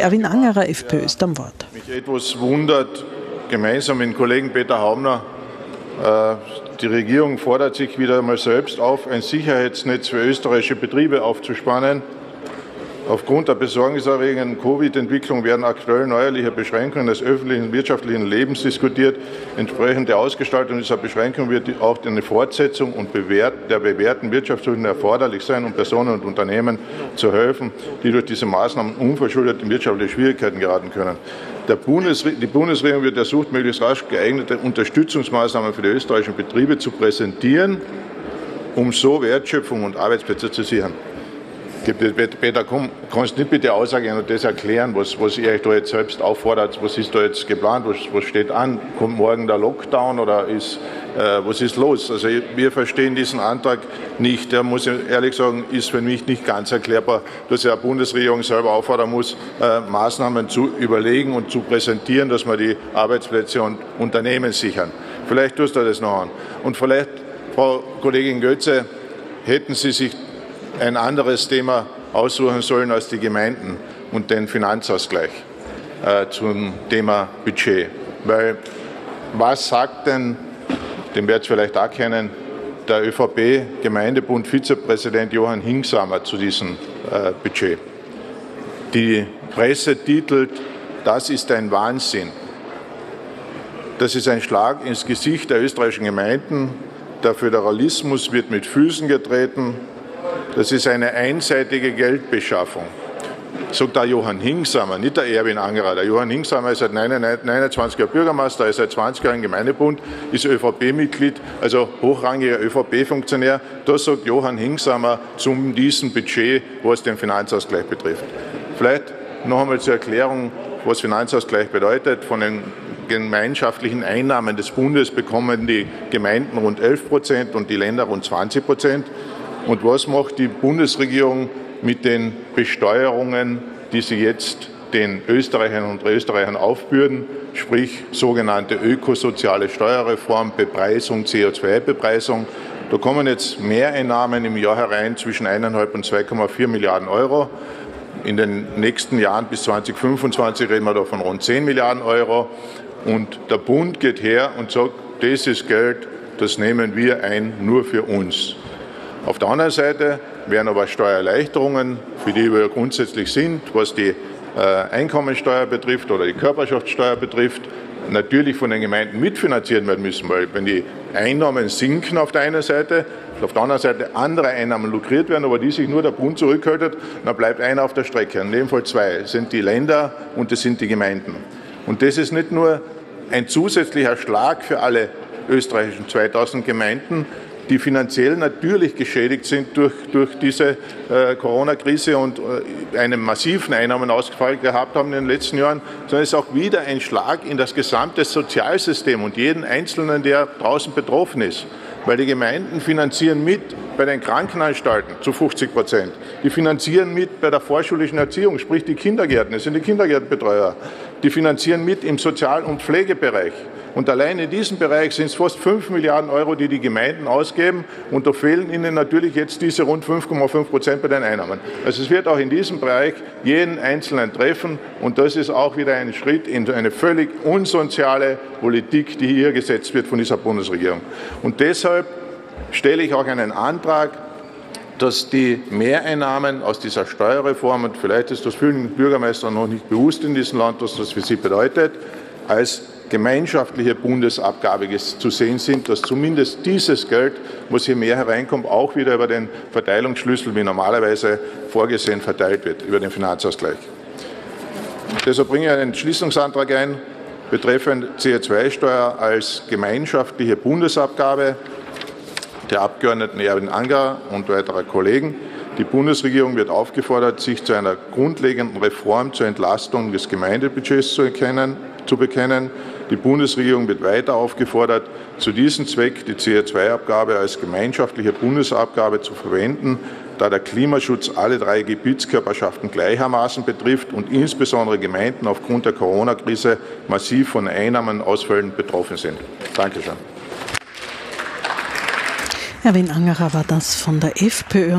Erwin Angerer, FPÖ, ist am Wort. Mich etwas wundert, gemeinsam mit dem Kollegen Peter Haumner, äh, die Regierung fordert sich wieder einmal selbst auf, ein Sicherheitsnetz für österreichische Betriebe aufzuspannen. Aufgrund der besorgniserregenden Covid-Entwicklung werden aktuell neuerliche Beschränkungen des öffentlichen und wirtschaftlichen Lebens diskutiert. Entsprechend der Ausgestaltung dieser Beschränkung wird auch eine Fortsetzung und der bewährten Wirtschaftshilfen erforderlich sein, um Personen und Unternehmen zu helfen, die durch diese Maßnahmen unverschuldet in wirtschaftliche Schwierigkeiten geraten können. Bundes die Bundesregierung wird ersucht, möglichst rasch geeignete Unterstützungsmaßnahmen für die österreichischen Betriebe zu präsentieren, um so Wertschöpfung und Arbeitsplätze zu sichern. Peter, komm, kannst du nicht bitte aussagen und das erklären, was, was ihr euch da jetzt selbst auffordert? Was ist da jetzt geplant? Was, was steht an? Kommt morgen der Lockdown oder ist, äh, was ist los? Also wir verstehen diesen Antrag nicht. Der muss ich ehrlich sagen, ist für mich nicht ganz erklärbar, dass ja Bundesregierung selber auffordern muss, äh, Maßnahmen zu überlegen und zu präsentieren, dass wir die Arbeitsplätze und Unternehmen sichern. Vielleicht tust du das noch an. Und vielleicht, Frau Kollegin Götze, hätten Sie sich ein anderes Thema aussuchen sollen als die Gemeinden und den Finanzausgleich äh, zum Thema Budget. Weil was sagt denn, den werdet ihr vielleicht auch kennen, der ÖVP-Gemeindebund-Vizepräsident Johann Hingsamer zu diesem äh, Budget? Die Presse titelt, das ist ein Wahnsinn. Das ist ein Schlag ins Gesicht der österreichischen Gemeinden. Der Föderalismus wird mit Füßen getreten. Das ist eine einseitige Geldbeschaffung. Sagt der Johann Hingsamer, nicht der Erwin Angerer. Der Johann Hingsamer ist seit 29 Jahren Bürgermeister, ist seit 20 Jahren Gemeindebund, ist ÖVP-Mitglied, also hochrangiger ÖVP-Funktionär. Das sagt Johann Hingsamer zu diesem Budget, was den Finanzausgleich betrifft. Vielleicht noch einmal zur Erklärung, was Finanzausgleich bedeutet. Von den gemeinschaftlichen Einnahmen des Bundes bekommen die Gemeinden rund 11 Prozent und die Länder rund 20 Prozent. Und was macht die Bundesregierung mit den Besteuerungen, die sie jetzt den Österreicherinnen und Österreichern aufbürden, sprich sogenannte ökosoziale Steuerreform, Bepreisung, CO2-Bepreisung. Da kommen jetzt Mehreinnahmen im Jahr herein zwischen 1,5 und 2,4 Milliarden Euro. In den nächsten Jahren bis 2025 reden wir da von rund 10 Milliarden Euro. Und der Bund geht her und sagt, das ist Geld, das nehmen wir ein nur für uns. Auf der anderen Seite werden aber Steuererleichterungen, für die wir grundsätzlich sind, was die äh, Einkommensteuer betrifft oder die Körperschaftssteuer betrifft, natürlich von den Gemeinden mitfinanziert werden müssen, weil wenn die Einnahmen sinken auf der einen Seite, auf der anderen Seite andere Einnahmen lukriert werden, aber die sich nur der Bund zurückhaltet, dann bleibt einer auf der Strecke. In dem Fall zwei, das sind die Länder und das sind die Gemeinden. Und das ist nicht nur ein zusätzlicher Schlag für alle österreichischen 2000 Gemeinden, die finanziell natürlich geschädigt sind durch, durch diese äh, Corona-Krise und äh, einen massiven Einnahmenausfall gehabt haben in den letzten Jahren, sondern es ist auch wieder ein Schlag in das gesamte Sozialsystem und jeden Einzelnen, der draußen betroffen ist. Weil die Gemeinden finanzieren mit bei den Krankenanstalten zu 50 Prozent. Die finanzieren mit bei der vorschulischen Erziehung, sprich die Kindergärten, das sind die Kindergärtenbetreuer. Die finanzieren mit im Sozial- und Pflegebereich. Und allein in diesem Bereich sind es fast 5 Milliarden Euro, die die Gemeinden ausgeben. Und da fehlen ihnen natürlich jetzt diese rund 5,5 Prozent bei den Einnahmen. Also es wird auch in diesem Bereich jeden Einzelnen treffen. Und das ist auch wieder ein Schritt in eine völlig unsoziale Politik, die hier gesetzt wird von dieser Bundesregierung. Und deshalb stelle ich auch einen Antrag, dass die Mehreinnahmen aus dieser Steuerreform, und vielleicht ist das vielen Bürgermeistern noch nicht bewusst in diesem Land, was das für sie bedeutet, als gemeinschaftliche Bundesabgabe zu sehen sind, dass zumindest dieses Geld, was hier mehr hereinkommt, auch wieder über den Verteilungsschlüssel wie normalerweise vorgesehen verteilt wird, über den Finanzausgleich. Deshalb bringe ich einen Entschließungsantrag ein betreffend CO2-Steuer als gemeinschaftliche Bundesabgabe der Abgeordneten Erwin Anger und weiterer Kollegen. Die Bundesregierung wird aufgefordert, sich zu einer grundlegenden Reform zur Entlastung des Gemeindebudgets zu, erkennen, zu bekennen. Die Bundesregierung wird weiter aufgefordert, zu diesem Zweck die CO2-Abgabe als gemeinschaftliche Bundesabgabe zu verwenden, da der Klimaschutz alle drei Gebietskörperschaften gleichermaßen betrifft und insbesondere Gemeinden aufgrund der Corona-Krise massiv von Einnahmenausfällen betroffen sind. Dankeschön. Erwin Angerer war das von der FPÖ.